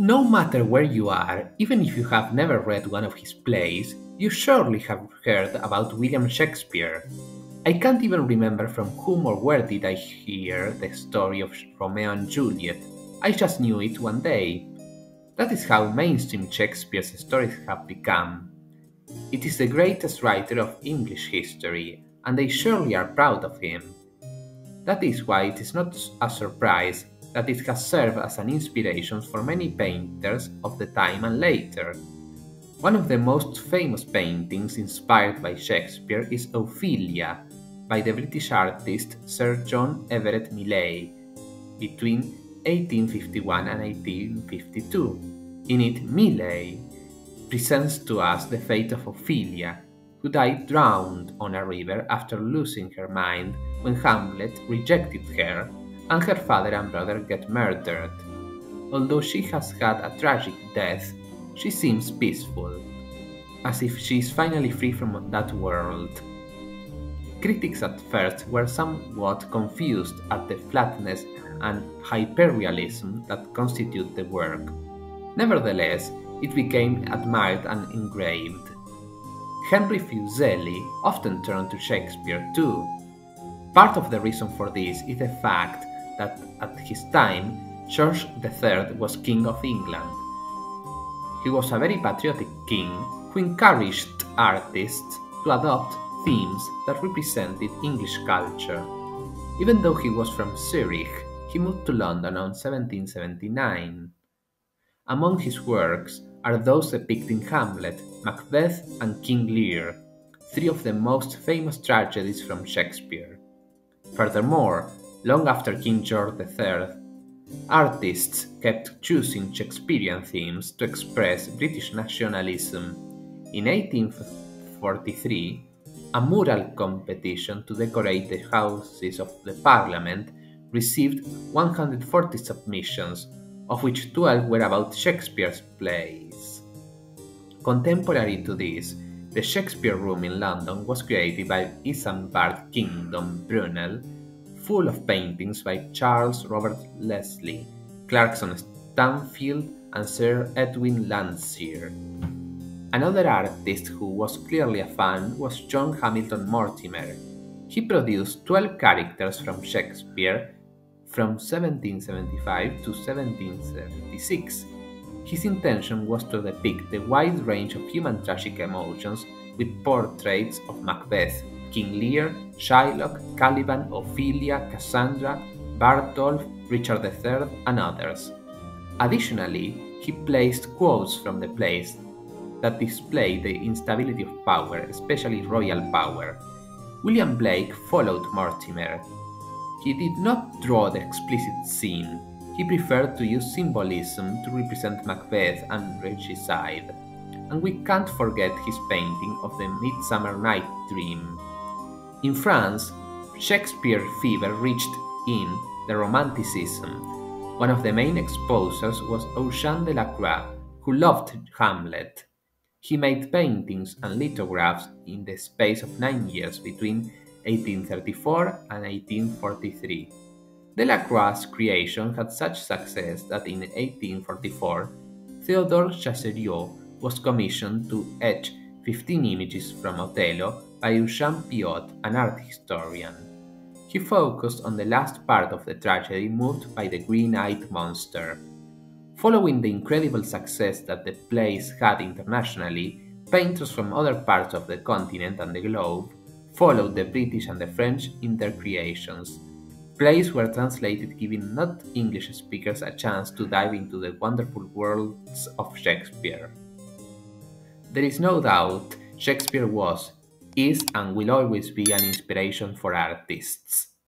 No matter where you are, even if you have never read one of his plays, you surely have heard about William Shakespeare. I can't even remember from whom or where did I hear the story of Romeo and Juliet. I just knew it one day. That is how mainstream Shakespeare's stories have become. It is the greatest writer of English history, and they surely are proud of him. That is why it is not a surprise that it has served as an inspiration for many painters of the time and later. One of the most famous paintings inspired by Shakespeare is Ophelia, by the British artist Sir John Everett Millais, between 1851 and 1852. In it, Millais presents to us the fate of Ophelia, who died drowned on a river after losing her mind when Hamlet rejected her and her father and brother get murdered. Although she has had a tragic death, she seems peaceful, as if she is finally free from that world. Critics at first were somewhat confused at the flatness and hyperrealism that constitute the work. Nevertheless, it became admired and engraved. Henry Fuseli often turned to Shakespeare too. Part of the reason for this is the fact that at his time George III was King of England. He was a very patriotic king who encouraged artists to adopt themes that represented English culture. Even though he was from Zurich, he moved to London on 1779. Among his works are those depicting Hamlet, Macbeth, and King Lear, three of the most famous tragedies from Shakespeare. Furthermore, Long after King George III, artists kept choosing Shakespearean themes to express British nationalism. In 1843, a mural competition to decorate the houses of the Parliament received 140 submissions, of which 12 were about Shakespeare's plays. Contemporary to this, the Shakespeare Room in London was created by Isambard Kingdom Brunel full of paintings by Charles Robert Leslie, Clarkson Stanfield, and Sir Edwin Landseer. Another artist who was clearly a fan was John Hamilton Mortimer. He produced 12 characters from Shakespeare from 1775 to 1776. His intention was to depict the wide range of human tragic emotions with portraits of Macbeth, King Lear, Shylock, Caliban, Ophelia, Cassandra, Bardolph, Richard III, and others. Additionally, he placed quotes from the plays that display the instability of power, especially royal power. William Blake followed Mortimer. He did not draw the explicit scene, he preferred to use symbolism to represent Macbeth and regicide. And we can't forget his painting of the Midsummer Night Dream, in France, Shakespeare fever reached in the Romanticism. One of the main exposers was Eugène Delacroix, who loved Hamlet. He made paintings and lithographs in the space of nine years between 1834 and 1843. Delacroix's creation had such success that in 1844, Theodore Chasseriau was commissioned to etch 15 images from Othello by Eugène Piot, an art historian. He focused on the last part of the tragedy moved by the green-eyed monster. Following the incredible success that the plays had internationally, painters from other parts of the continent and the globe followed the British and the French in their creations. Plays were translated giving not English speakers a chance to dive into the wonderful worlds of Shakespeare. There is no doubt Shakespeare was, is and will always be an inspiration for artists.